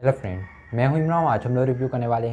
Hello friend मैं हूँ इमरान आज हम लोग रिव्यू करने वाले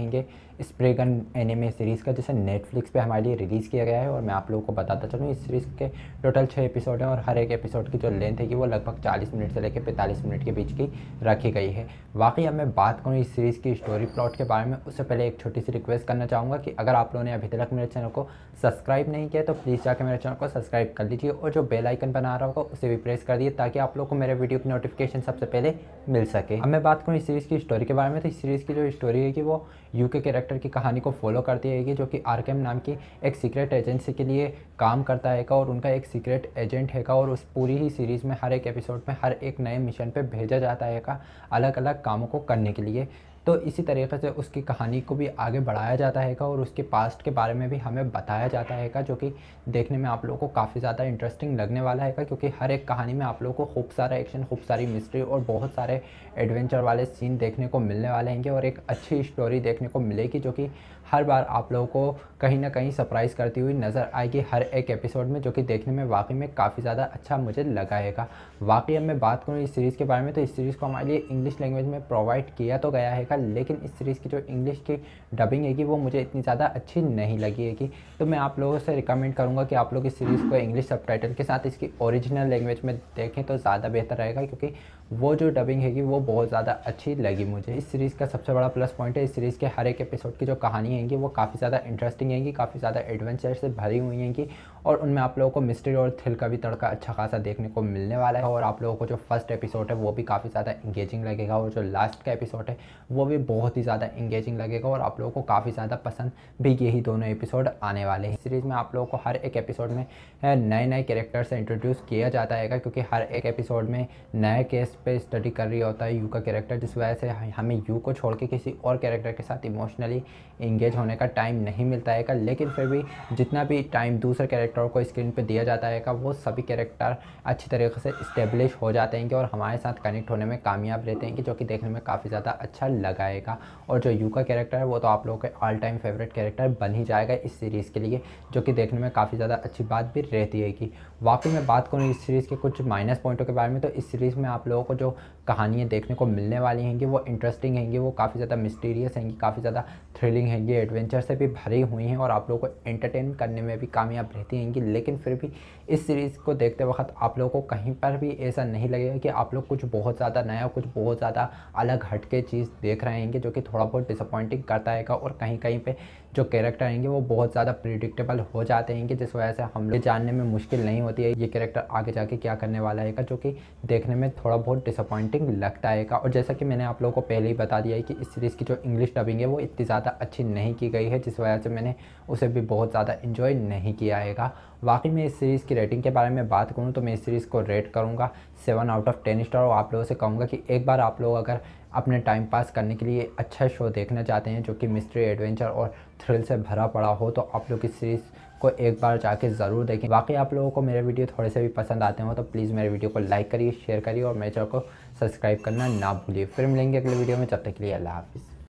हैं स्प्रेगन एनिमे सीरीज़ का जिसे नेटफ्लिक्स पे हमारे लिए रिलीज़ किया गया है और मैं आप लोगों को बताता चलूँ, इस सीरीज़ के टोटल छः एपिसोड हैं और हर एक एपिसोड की जो लेंथ है कि वो लगभग 40 मिनट से लेकर 45 मिनट के बीच की रखी गई है। वाकई अब मैं बात करूँ इस सीरीज़ की स्टोरी प्लॉट के बारे में, उससे पहले एक छोटी सी रिक्वेस्ट करना चाहूँगा कि अगर आप लोगों ने अभी तक मेरे चैनल को सब्सक्राइब नहीं किया तो प्लीज़ जाकर मेरे चैनल को सब्सक्राइब कर लीजिए और जो बेल आइकन बना रहा होगा, उसे भी प्रेस कर दिए ताकि आप लोग को मेरे वीडियो की नोटिफिकेशन सबसे पहले मिल सके। अब मैं बात करूँ इस सीरीज़ की स्टोरी के बारे में तो इस सीरीज़ की जो स्टोरी है कि वो यूके के कैरेक्टर की कहानी को फॉलो करती है जो कि आर नाम की एक सीक्रेट एजेंसी के लिए काम करता है का और उनका एक सीक्रेट एजेंट है का और उस पूरी ही सीरीज़ में, हर एक एपिसोड में, हर एक नए मिशन पर भेजा जाता है का अलग अलग कामों को करने के लिए। तो इसी तरीके से उसकी कहानी को भी आगे बढ़ाया जाता है और उसके पास्ट के बारे में भी हमें बताया जाता है जो कि देखने में आप लोगों को काफ़ी ज़्यादा इंटरेस्टिंग लगने वाला है क्योंकि हर एक कहानी में आप लोगों को खूब सारा एक्शन खूब सारी मिस्ट्री और बहुत सारे एडवेंचर वाले सीन देखने को मिलने वाले हैं और एक अच्छी स्टोरी देखने को मिलेगी, जो कि हर बार आप लोगों को कहीं ना कहीं सरप्राइज़ करती हुई नज़र आएगी हर एक एपिसोड में, जो कि देखने में वाकई में काफ़ी ज़्यादा अच्छा मुझे लगाएगा वाकई अब मैं बात करूँ इस सीरीज़ के बारे में तो इस सीरीज़ को हमारे लिए इंग्लिश लैंग्वेज में प्रोवाइड किया तो गया है लेकिन इस सीरीज़ की जो इंग्लिश की डबिंग है कि वो मुझे इतनी ज़्यादा अच्छी नहीं लगी है कि तो मैं आप लोगों से रिकमेंड करूँगा कि आप लोग इस सीरीज़ को इंग्लिश सब के साथ इसकी ओरिजिनल लैंग्वेज में देखें तो ज़्यादा बेहतर रहेगा, क्योंकि वो जो डबिंग है वो बहुत ज़्यादा अच्छी लगी मुझे। इस सीरीज़ का सबसे बड़ा प्लस पॉइंट है, इस सीरीज़ के हर एक एपिसोड की जो कहानी है वो काफ़ी ज़्यादा इंटरेस्टिंग है काफ़ी ज़्यादा एडवेंचर से भरी हुई हैं और उनमें आप लोगों को मिस्ट्री और थ्रिल का भी तड़का अच्छा खासा देखने को मिलने वाला है, और आप लोगों को जो फ़र्स्ट एपिसोड है वो भी काफ़ी ज़्यादा इंगेजिंग लगेगा, और जो लास्ट का एपिसोड है वो भी बहुत ही ज़्यादा इंगेजिंग लगेगा और आप लोगों को काफ़ी ज़्यादा पसंद भी यही दोनों एपिसोड आने वाले हैं। सीरीज़ में आप लोगों को हर एक एपिसोड में नए नए कैरेक्टर से इंट्रोड्यूस किया जाता है क्योंकि हर एक एपिसोड में नए केस पे स्टडी कर रही होता है यू का कैरेक्टर जिस वजह से हमें यू को छोड़ के किसी और कैरेक्टर के साथ इमोशनली इंगेज होने का टाइम नहीं मिलता है लेकिन फिर भी जितना भी टाइम दूसरे कैरेक्टरों को स्क्रीन पर दिया जाता है वो सभी कैरेक्टर अच्छी तरीके से इस्टेब्लिश हो जाते हैं और हमारे साथ कनेक्ट होने में कामयाब रहते हैं कि जो कि देखने में काफ़ी ज़्यादा अच्छा लगाएगा। और जो यू का कैरेक्टर है, वो तो आप लोगों के ऑल टाइम फेवरेट कैरेक्टर बन ही जाएगा इस सीरीज़ के लिए, जो कि देखने में काफ़ी ज़्यादा अच्छी बात भी रहती है कि वाकई में बात करूँ इस सीरीज़ के कुछ माइनस पॉइंटों के बारे में तो इस सीरीज़ में आप लोगों को जो कहानियाँ देखने को मिलने वाली हैं वो इंटरेस्टिंग हैं वो काफ़ी ज़्यादा मिस्टीरियस हैं काफ़ी ज़्यादा थ्रिलिंग हैं एडवेंचर से भी भरी हुई हैं और आप लोगों को एंटरटेन करने में भी कामयाब रहती हैं लेकिन फिर भी इस सीरीज़ को देखते वक्त आप लोगों को कहीं पर भी ऐसा नहीं लगेगा कि आप लोग कुछ बहुत ज़्यादा नया, कुछ बहुत ज़्यादा अलग हटके चीज़ देख रहे हैं जो कि थोड़ा बहुत डिसअपॉइंटिंग करता है और कहीं कहीं पे जो कैरेक्टर आएँगे वो बहुत ज़्यादा प्रिडिक्टेबल हो जाते हैं जिस वजह से हम लोग जानने में मुश्किल नहीं होती है ये कैरेक्टर आगे जाके क्या करने वाला है जो कि देखने में थोड़ा बहुत डिसअपॉइंटिंग लगता है और जैसा कि मैंने आप लोगों को पहले ही बता दिया है कि इस सीरीज़ की जो इंग्लिश डबिंग है वो इतनी ज़्यादा अच्छी नहीं की गई है, जिस वजह से मैंने उसे भी बहुत ज़्यादा इन्जॉय नहीं किया है वाकई में इस सीरीज़ की रेटिंग के बारे में बात करूँ तो मैं इस सीरीज़ को रेट करूँगा seven out of ten star और आप लोगों से कहूँगा कि एक बार आप लोग अगर अपने टाइम पास करने के लिए अच्छा शो देखना चाहते हैं, जो कि मिस्ट्री एडवेंचर और थ्रिल से भरा पड़ा हो तो आप लोग इस सीरीज़ को एक बार जाके ज़रूर देखें। बाकी आप लोगों को मेरे वीडियो थोड़े से भी पसंद आते हो तो प्लीज़ मेरे वीडियो को लाइक करिए शेयर करिए और मेरे चैनल को सब्सक्राइब करना ना भूलिए। फिर मिलेंगे अगले वीडियो में, जब तक के लिए अल्लाह हाफिज़।